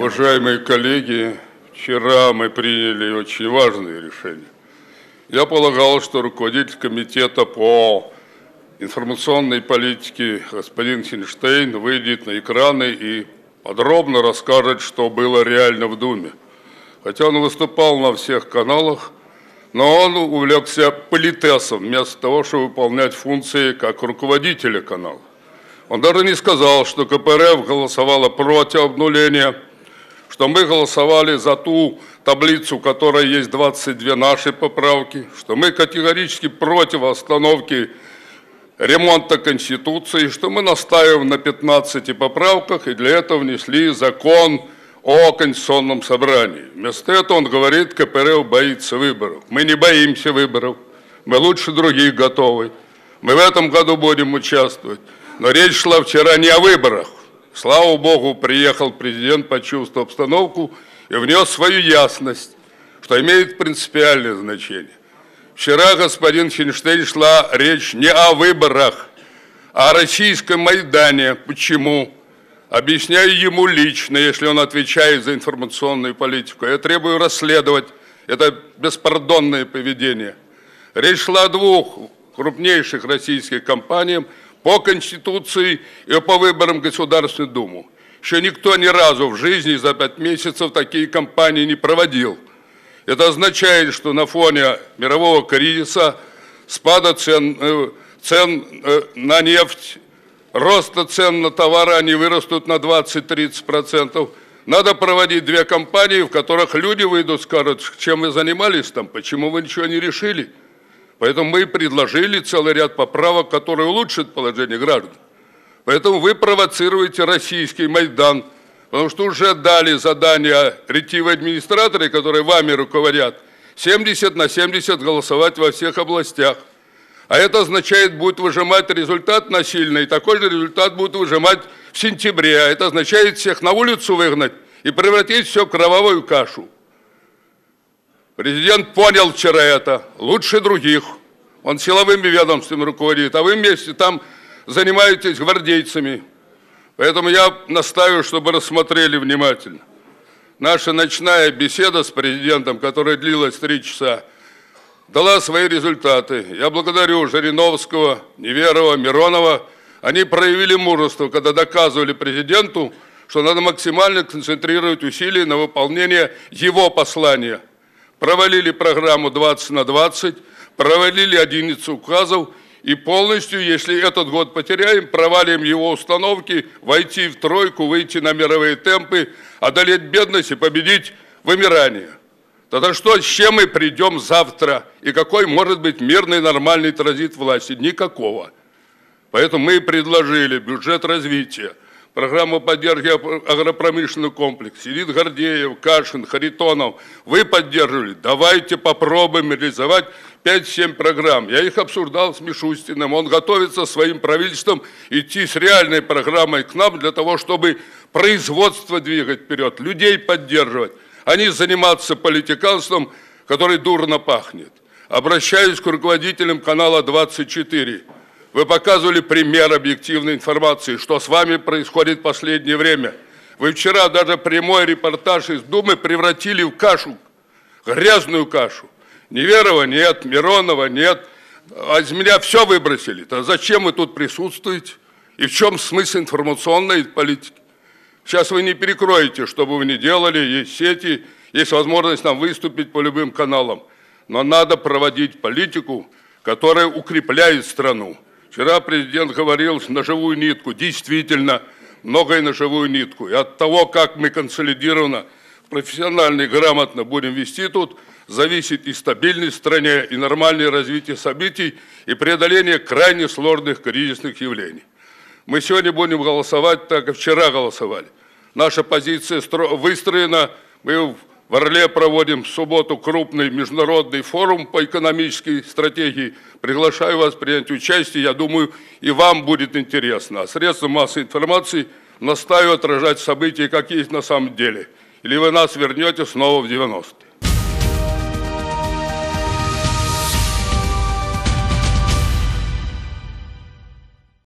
Уважаемые коллеги, вчера мы приняли очень важные решения. Я полагал, что руководитель комитета по информационной политике господин Хинштейн выйдет на экраны и подробно расскажет, что было реально в Думе. Хотя он выступал на всех каналах, но он увлекся политесом вместо того, чтобы выполнять функции как руководителя канала. Он даже не сказал, что КПРФ голосовала против обнуления, что мы голосовали за ту таблицу, в которой есть 22 наши поправки, что мы категорически против остановки ремонта Конституции, что мы настаиваем на 15 поправках и для этого внесли закон о Конституционном собрании. Вместо этого он говорит, КПРФ боится выборов. Мы не боимся выборов, мы лучше других готовы. Мы в этом году будем участвовать. Но речь шла вчера не о выборах. Слава Богу, приехал президент, почувствовал обстановку и внес свою ясность, что имеет принципиальное значение. Вчера, господин Хинштейн, шла речь не о выборах, а о российском Майдане. Почему? Объясняю ему лично, если он отвечает за информационную политику. Я требую расследовать это беспардонное поведение. Речь шла о двух крупнейших российских компаниях по Конституции и по выборам в Государственную Думу. Еще никто ни разу в жизни за пять месяцев такие кампании не проводил. Это означает, что на фоне мирового кризиса, спада цен, э, цен э, на нефть, роста цен на товары, они вырастут на 20-30%. Надо проводить две кампании, в которых люди выйдут, скажут, чем вы занимались там, почему вы ничего не решили. Поэтому мы предложили целый ряд поправок, которые улучшат положение граждан. Поэтому вы провоцируете российский Майдан, потому что уже дали задание ретивые администраторы, которые вами руководят, 70 на 70 голосовать во всех областях. А это означает, будет выжимать результат насильно, и такой же результат будут выжимать в сентябре. А это означает всех на улицу выгнать и превратить все в кровавую кашу. Президент понял вчера это, лучше других. Он силовыми ведомствами руководит, а вы вместе там занимаетесь гвардейцами. Поэтому я настаиваю, чтобы рассмотрели внимательно. Наша ночная беседа с президентом, которая длилась три часа, дала свои результаты. Я благодарю Жириновского, Неверова, Миронова. Они проявили мужество, когда доказывали президенту, что надо максимально концентрировать усилия на выполнение его послания – провалили программу 20 на 20, провалили одиницу указов и полностью, если этот год потеряем, провалим его установки, войти в тройку, выйти на мировые темпы, одолеть бедность и победить вымирание. Тогда что, с чем мы придем завтра? И какой может быть мирный нормальный транзит власти? Никакого. Поэтому мы предложили бюджет развития – программа поддержки агропромышленного комплекса, сидит Гордеев, Кашин, Харитонов. Вы поддерживали, давайте попробуем реализовать 5-7 программ. Я их обсуждал с Мишустиным, он готовится своим правительством идти с реальной программой к нам для того, чтобы производство двигать вперед, людей поддерживать, а не заниматься политиканством, который дурно пахнет. Обращаюсь к руководителям канала 24. Вы показывали пример объективной информации, что с вами происходит в последнее время. Вы вчера даже прямой репортаж из Думы превратили в кашу, грязную кашу. Неверова нет, Миронова нет, а из меня все выбросили. То зачем вы тут присутствуете? И в чем смысл информационной политики? Сейчас вы не перекроете, что бы вы ни делали, есть сети, есть возможность нам выступить по любым каналам. Но надо проводить политику, которая укрепляет страну. Вчера президент говорил на живую нитку. Действительно, многое на живую нитку. И от того, как мы консолидированно, профессионально и грамотно будем вести тут, зависит и стабильность в стране, и нормальное развитие событий, и преодоление крайне сложных кризисных явлений. Мы сегодня будем голосовать так, как вчера голосовали. Наша позиция выстроена, мы в Орле проводим в субботу крупный международный форум по экономической стратегии. Приглашаю вас принять участие. Я думаю, и вам будет интересно. А средства массовой информации настаивают отражать события, как есть на самом деле. Или вы нас вернете снова в 90-е.